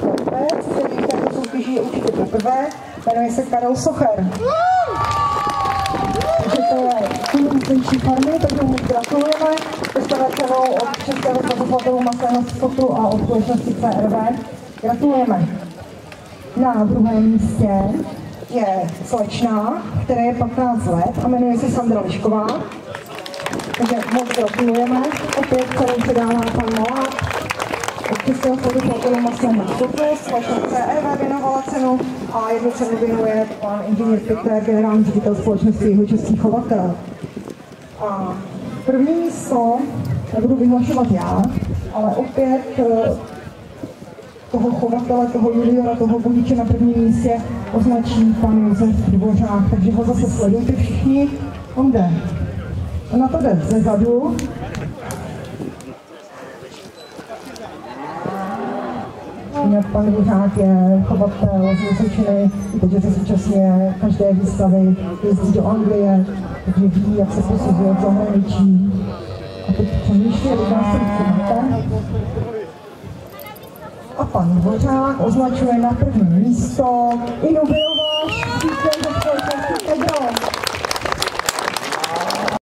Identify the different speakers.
Speaker 1: borec, který v této soutěži je určitě poprvé, jmenuje se Karel Socher. Takže to je zvenčí farmy, takže mu gratulujeme. Dostane cenou od Českého zpracovatelů masného skotu a od společnosti CRV. Gratulujeme. Na druhém místě je slečna, která je 15 let a jmenuje se Sandra Lišková. Takže moc gratulujeme. Opět celou předává pan Českého fondu masného skotu. Společnost CRV věnovala cenu a jednu cenu věnuje pan inženýr Peter, generální ředitel společnosti jeho český chovatel. A první místo nebudu vyhlašovat já, ale opět eh, toho chovatele, toho juniora, toho budiče na prvním místě označí pan Josef Dvořák, takže ho zase sledujte všichni. On jde. On na to jde zezadu. Pan Dvořák je chovatel z Vysočiny, takže se současně každé výstavy jezdí do Anglie, takže ví, jak se posuzuje v zahraničí. A teď přemýšlí, jak nás máte. A pan Dvořák označuje na první místo inovace